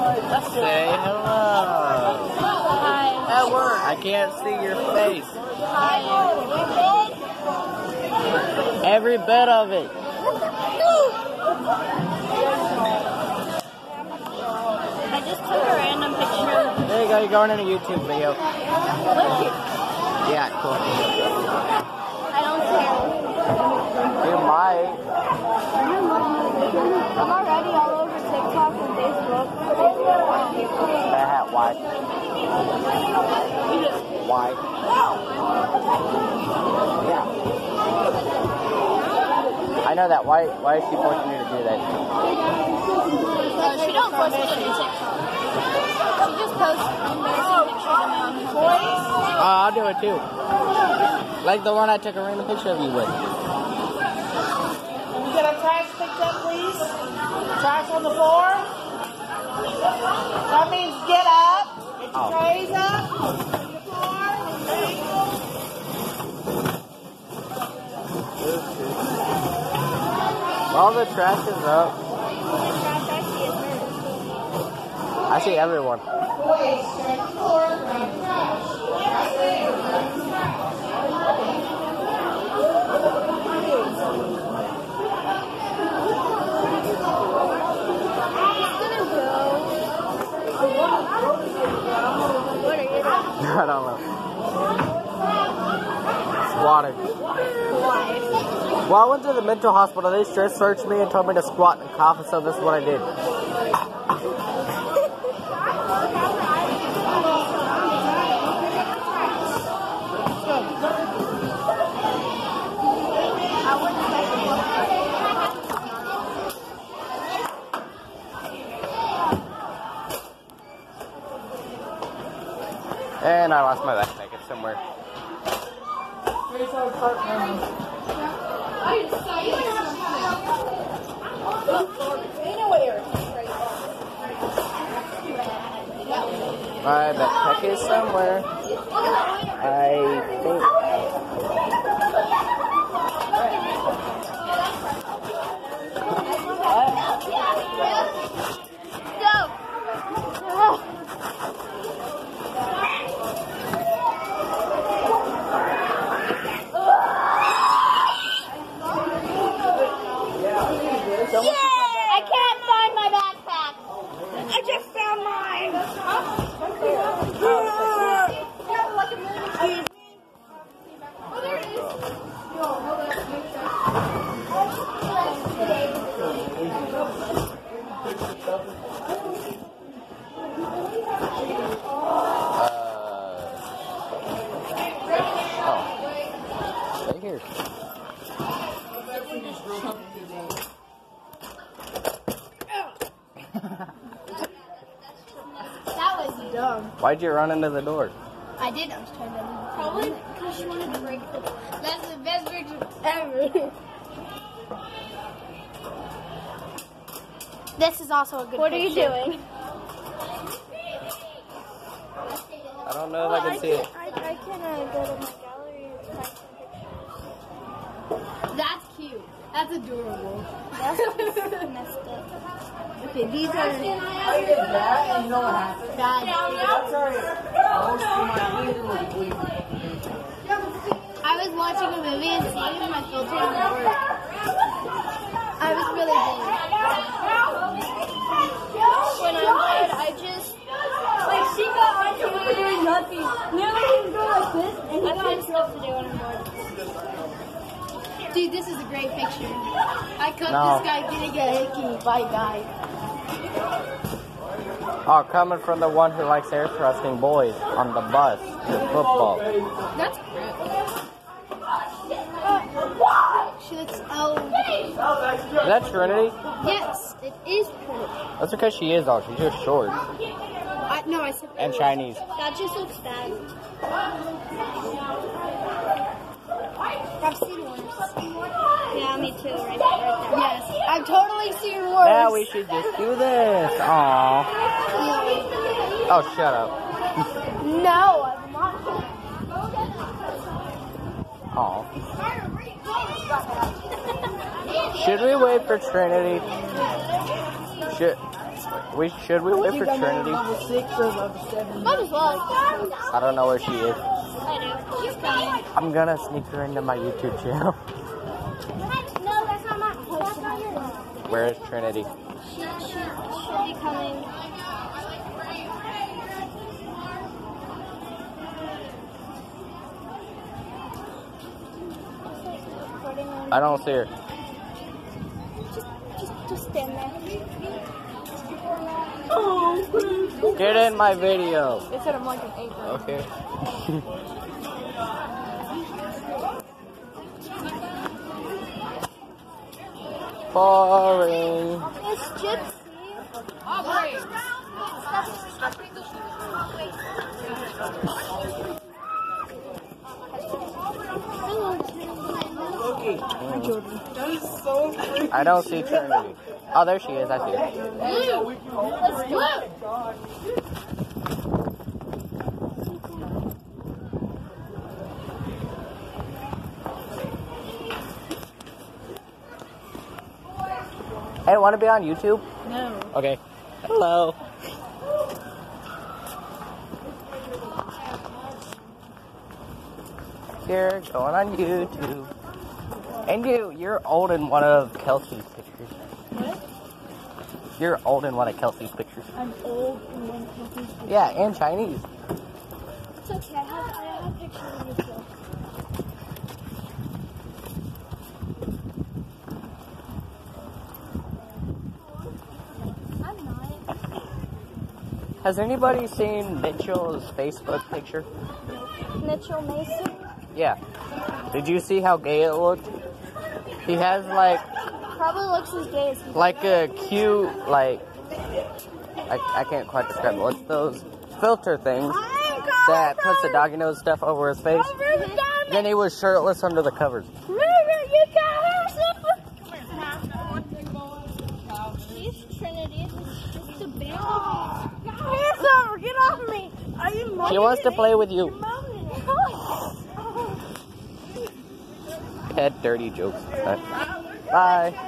Say hello. Hi. Edward. I can't see your face. Hi. Every bit of it. I just took a random picture. There you go. You're going in a YouTube video. Yeah, cool. I don't care. You might. I'm already all over TikTok and Facebook. That hat. Why? Why? Yeah. I know that. Why? Why is she forcing you to do that? Uh, she don't post it on TikTok. She just posts embarrassing pictures of my own voice. Oh, I'll do it too. Like the one I took a random picture of you with. Can we get our trash picked up, please? Trash on the floor. That means get up. Get your Oh. trays up. On the floor. All the trash is up. I see everyone. I don't know. Squatting. Well, I went to the mental hospital. They stress searched me and told me to squat and cough, and so this is what I did. And I lost my backpack. It's somewhere. Here's our partner. My backpack is somewhere. I think. I can't find my backpack. I just found mine. Uh, oh. Right here. That was dumb. Why'd you run into the door? I did. I was trying to. Probably because she wanted to break the. That's the best picture ever. This is also a good What are you doing? I don't know if I can see it. I, I can uh, go to my gallery and find some pictures. That's cute. That's adorable. That's messed up. Okay, these are. I did that, and know what happened? That's our most of my literally I was watching a movie and seeing my filter didn't work. I was really bored. When I'm bored, I just like she got on TV for doing nothing. Literally, he would go like this, and he got stuff to do when I'm bored. Dude, this is a great picture. I caught No. this guy getting a hickey by guy. Oh, ah, coming from the one who likes air thrusting boys on the bus to football. That's. She looks oh Is that Trinity? yes, it is pretty. That's because she is all. She's just short I, no, I said and Chinese. That just looks bad. I've seen worse. Yeah, me too, right, I've totally seen worse. Now we should just do this. Aw. Oh, shut up. No, I'm not. Aw. Should we wait for Trinity? Should. We should we wait for Trinity? level six of, of seven. Might as well. I don't know where she is. I do. She's coming. I'm gonna sneak her into my YouTube channel. No, that's not my. That's not yours. Where is Trinity? She, she should be coming. I don't see her. Just, just, just stand there. Get in my video. They said I'm like an apron. Okay. Boring. It's Gypsy. Hello, Hi, Jordan. That is so freaking I don't see Trinity. Oh, there she is. I see her. Let's Hey, want to be on YouTube? No. Okay. Hello. You're going on YouTube. And you, you're old in one of Kelsey's pictures. What? You're old in one of Kelsey's pictures. I'm old and one cookies. Yeah, and Chinese. It's okay. I have, I have pictures of you Has anybody seen Mitchell's Facebook picture? Mitchell Mason. Yeah. Did you see how gay it looked? He has like Probably looks as gay as he like a cute like I, I can't quite describe it. What's those filter things that puts the doggy nose stuff over his face? Then he was shirtless under the covers. She's Trinity. It's just a baby. Hands over! Get off me! Are you She wants to play with you. Had dirty jokes. Bye.